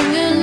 singing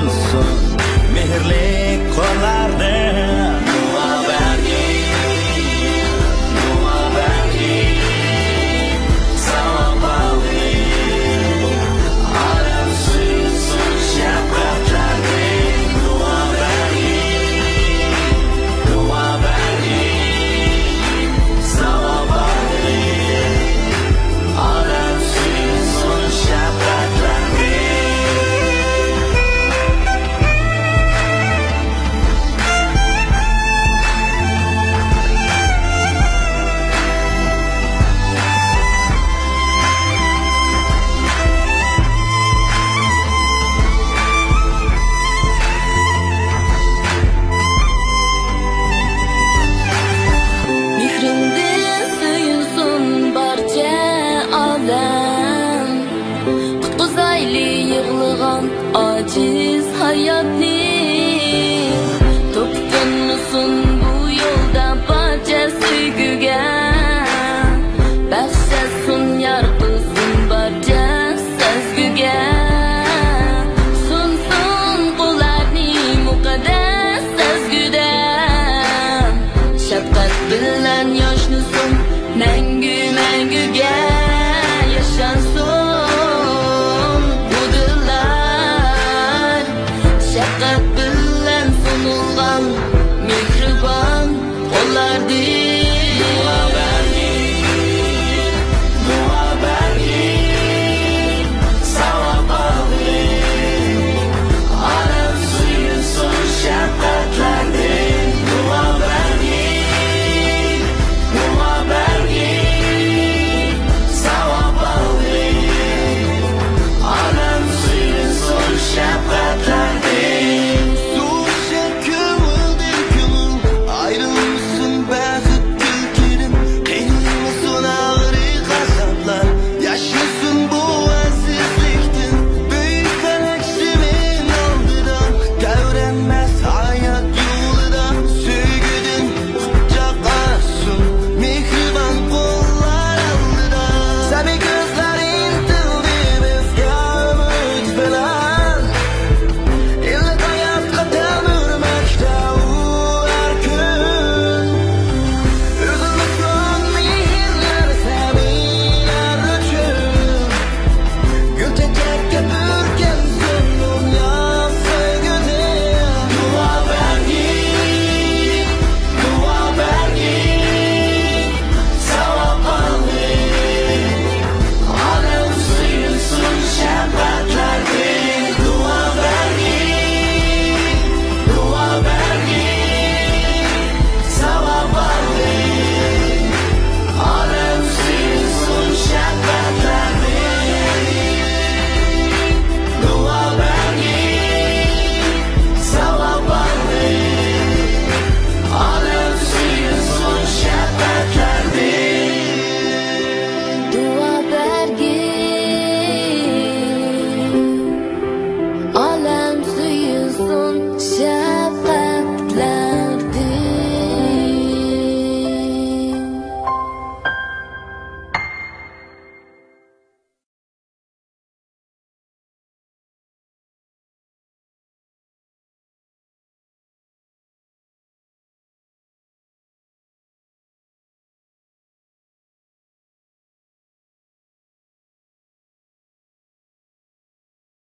gülsün mehirli kollardan